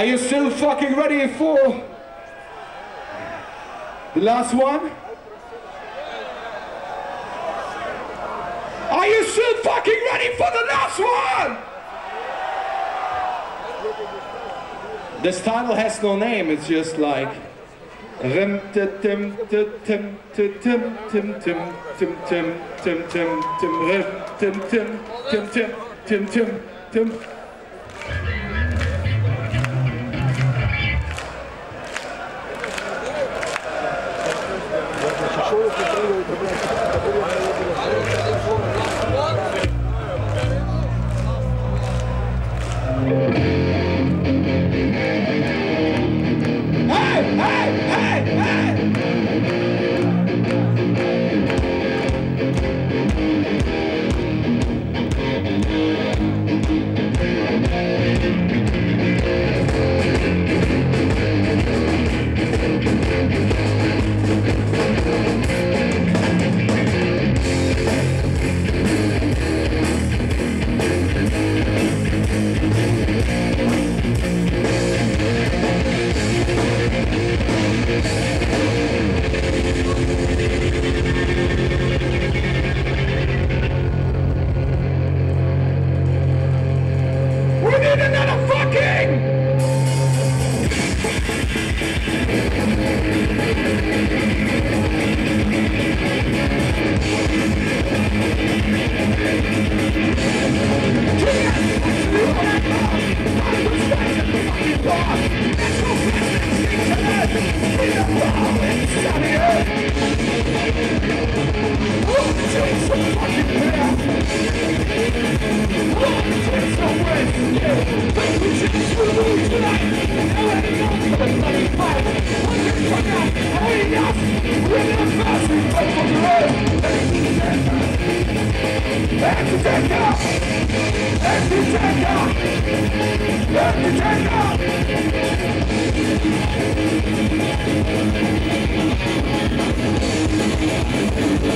Are you still fucking ready for the last one? Are you still fucking ready for the last one? This title has no name, it's just like Rim tim tim tim tim tim tim tim tim tim tim tim tim tim tim tim tim tim tim tim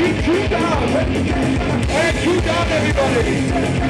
keep you down. And you down, everybody.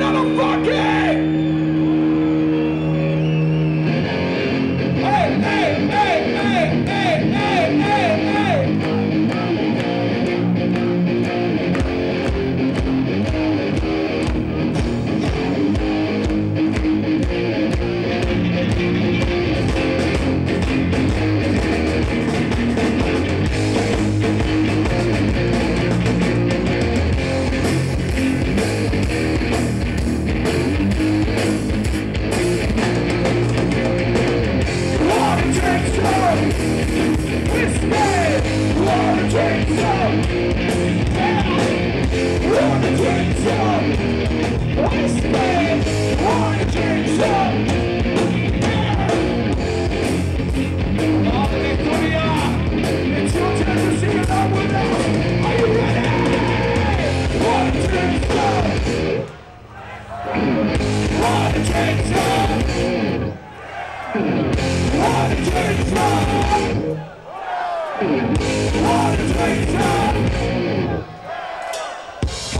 not a fucking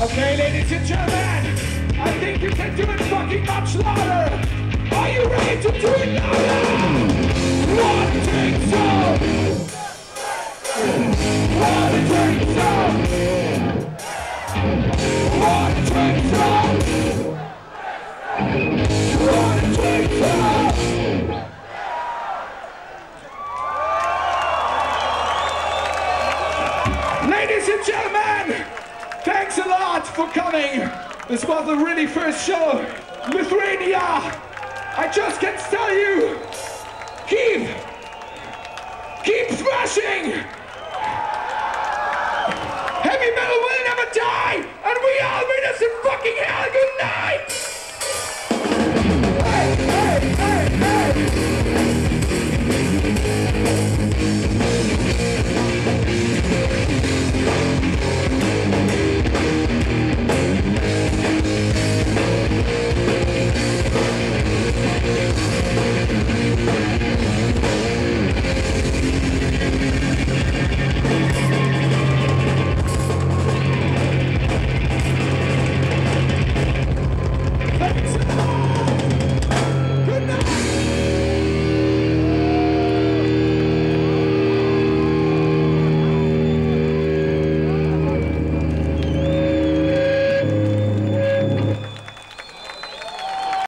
Okay, ladies and gentlemen, I think you can do it fucking much louder. Are you ready to do it louder? One, two, two. and gentlemen, thanks a lot for coming. This was the really first show. Lithuania, I just can tell you, keep, keep smashing. Heavy metal will never die, and we all meet us in fucking hell. Good night.